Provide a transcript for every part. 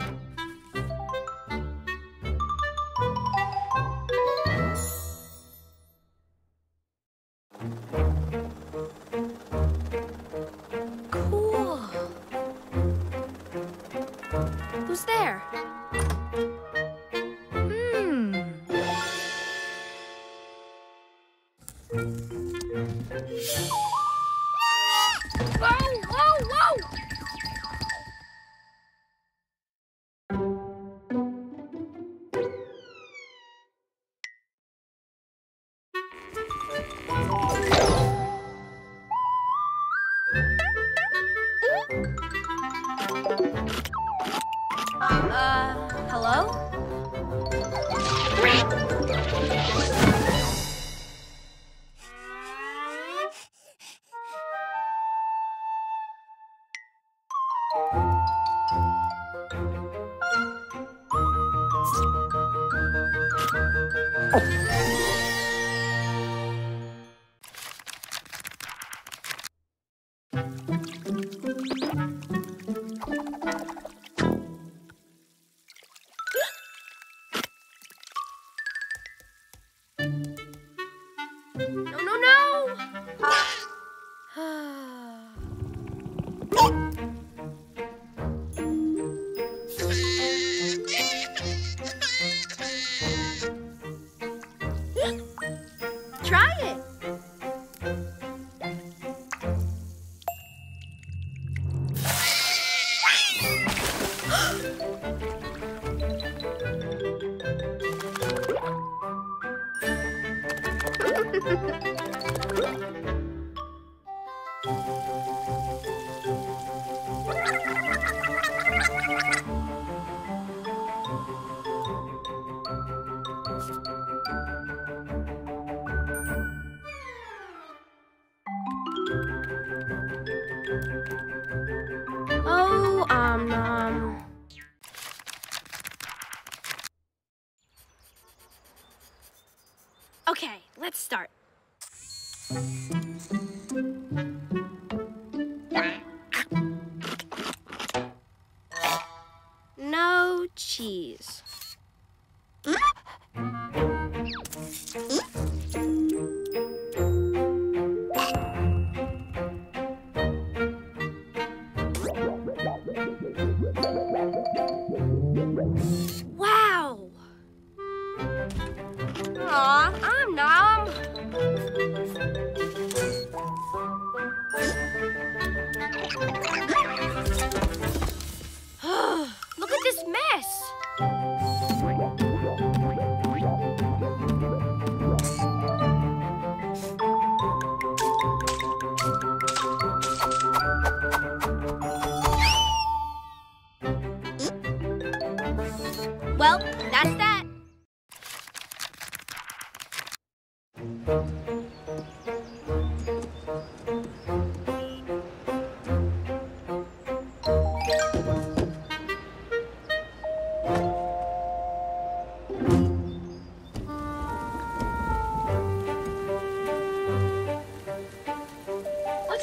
Cool.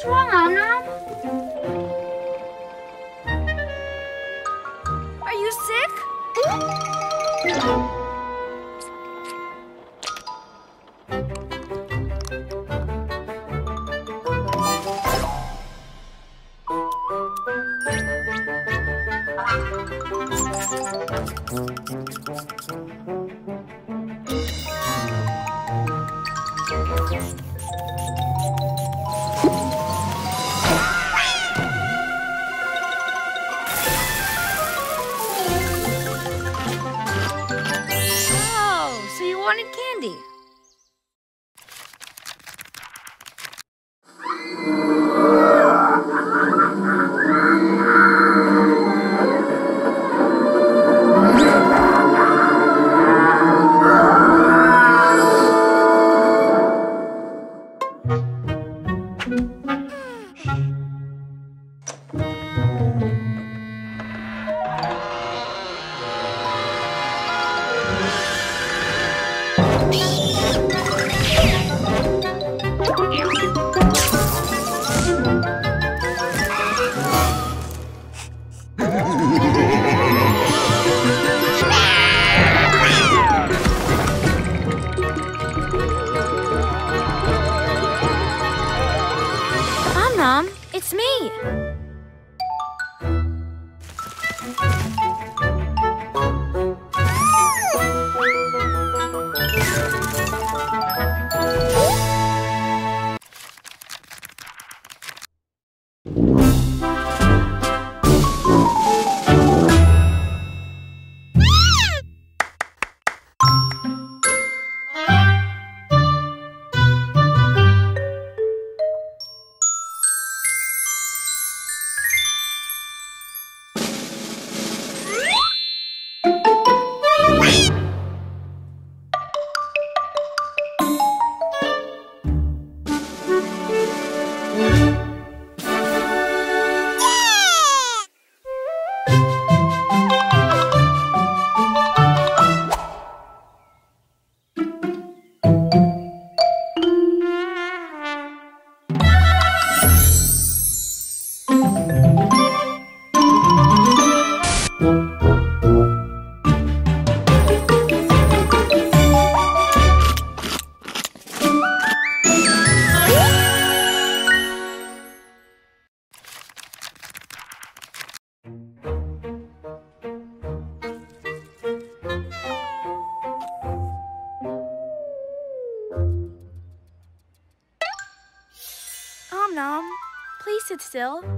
说完了 still.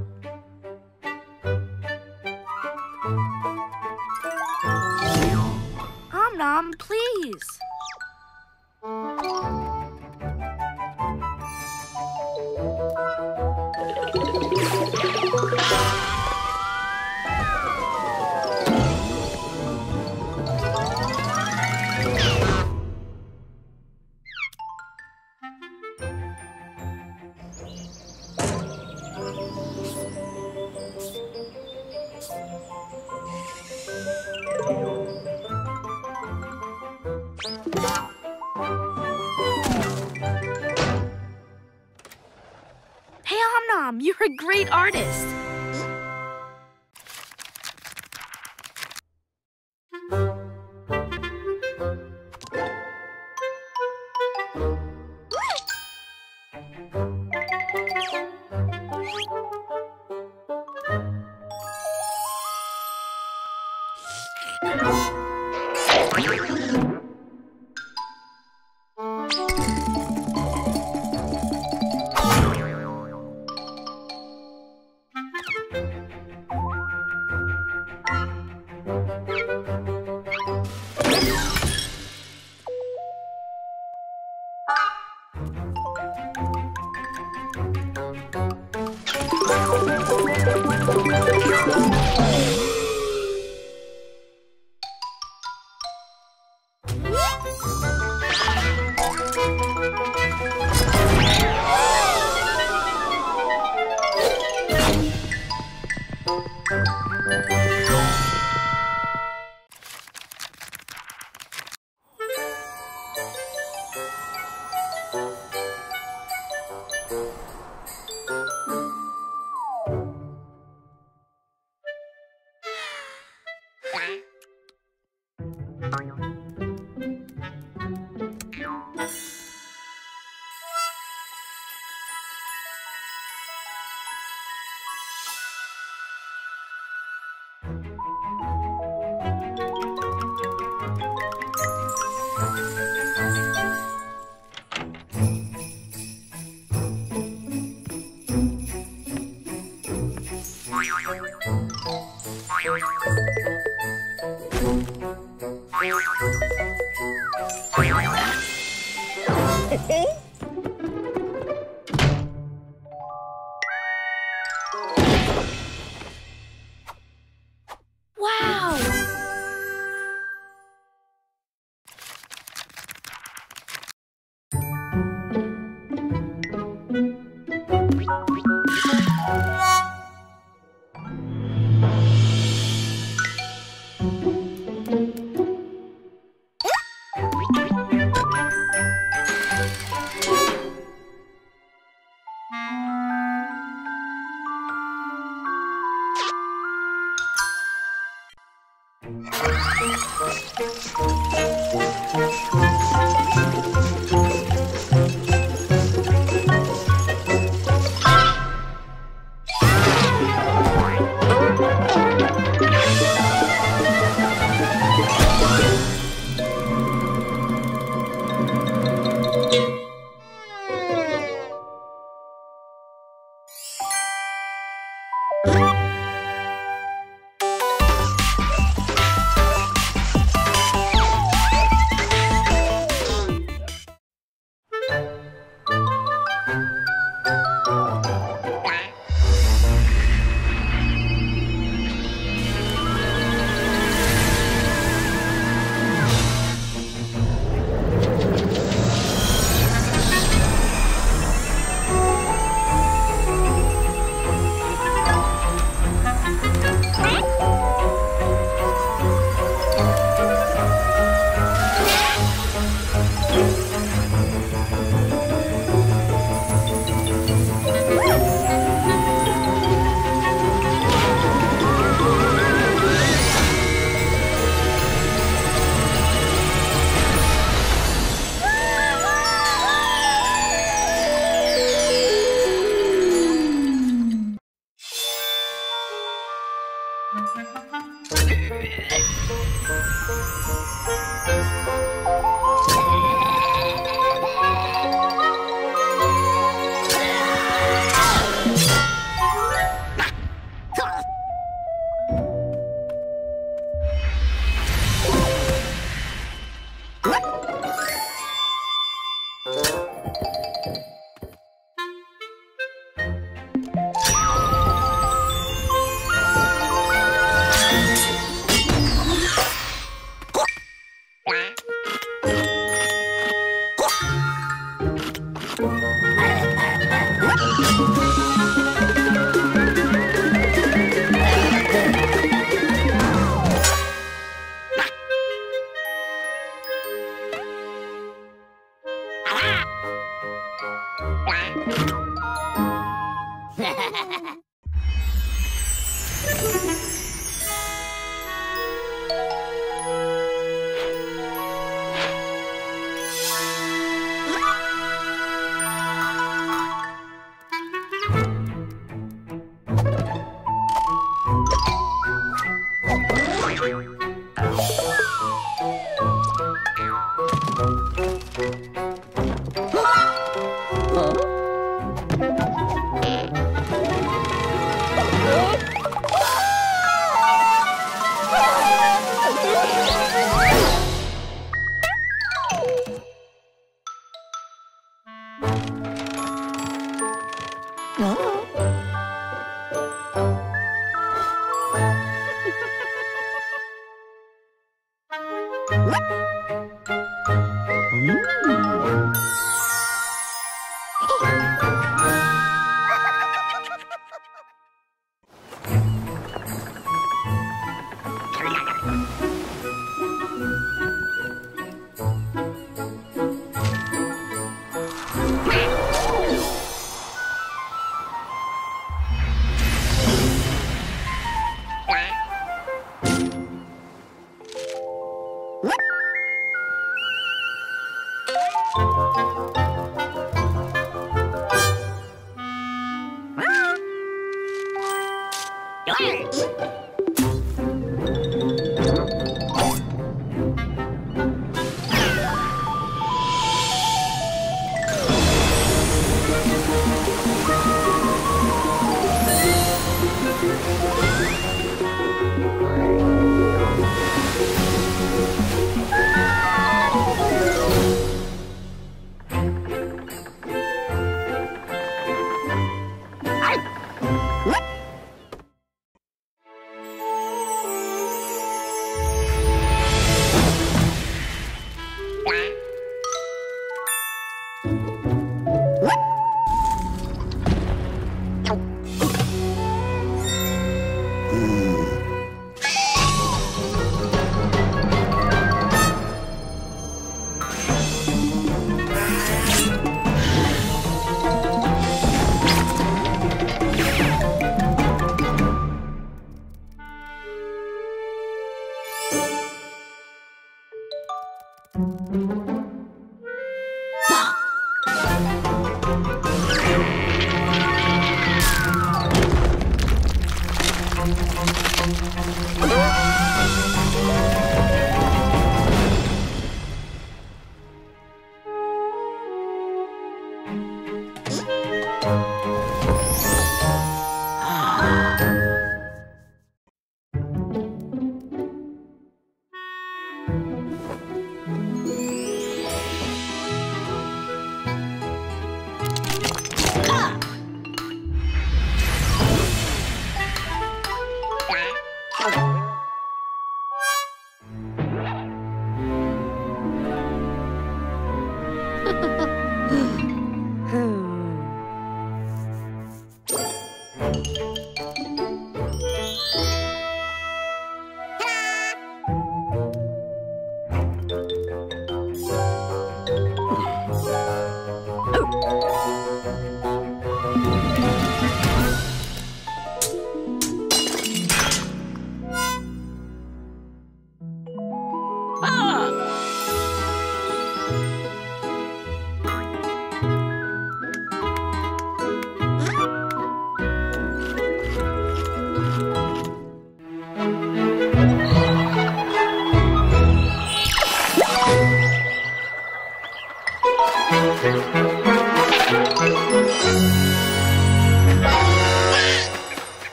Hey, Om Nom, you're a great artist.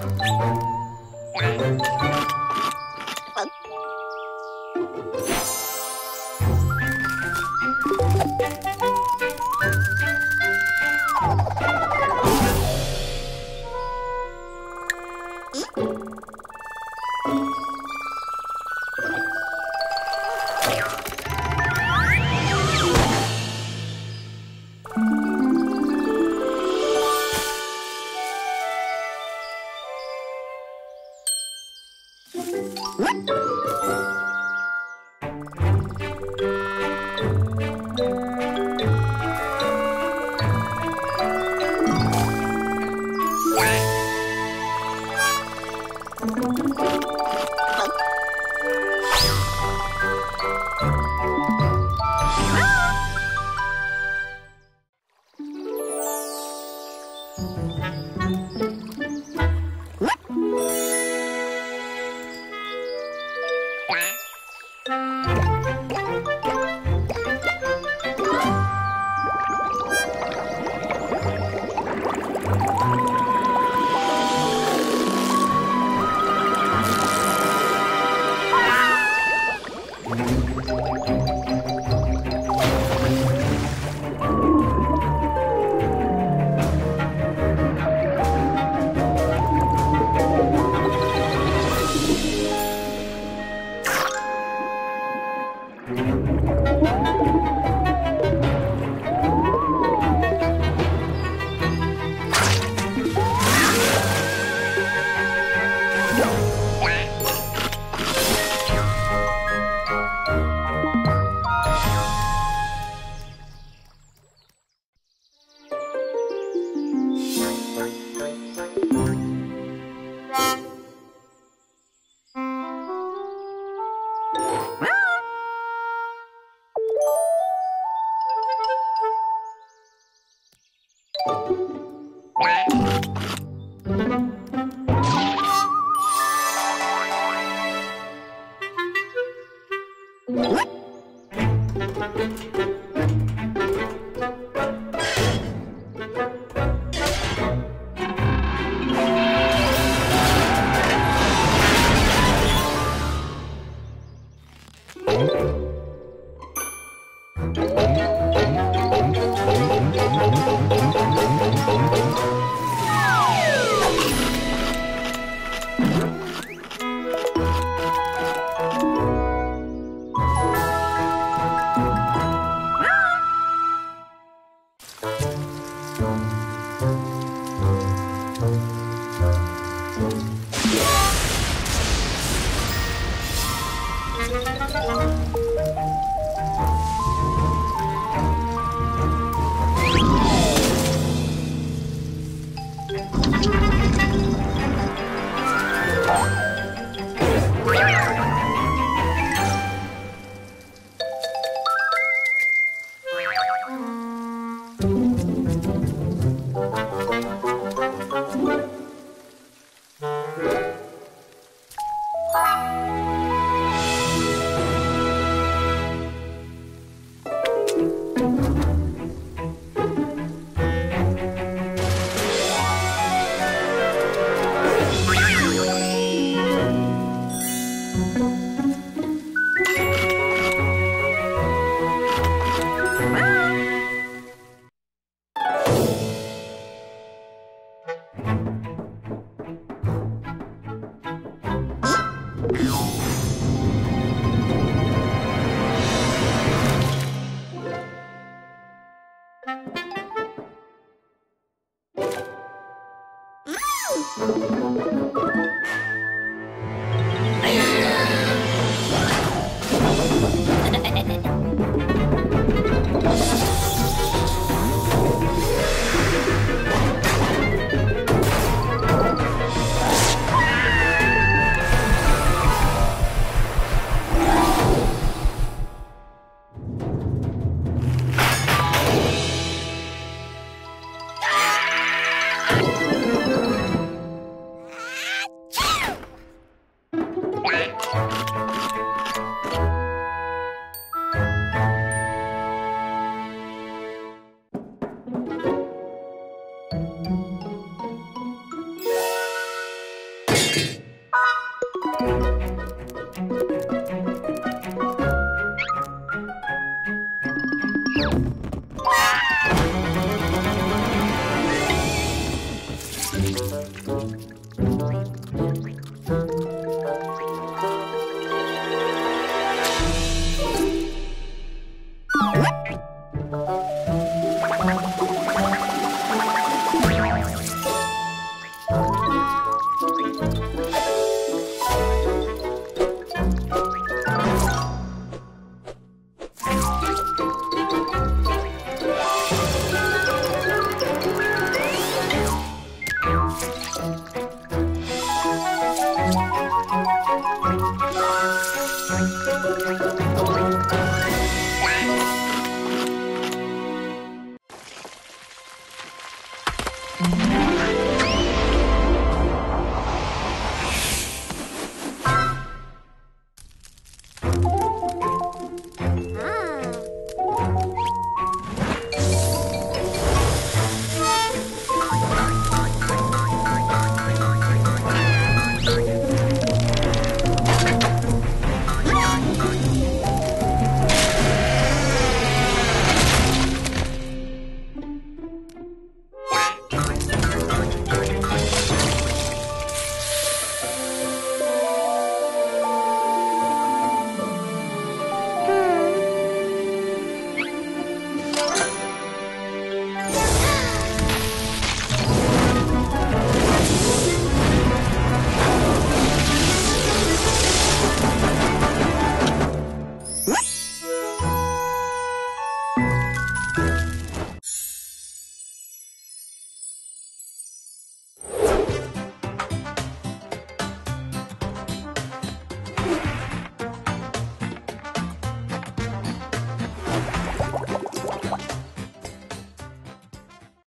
Ué.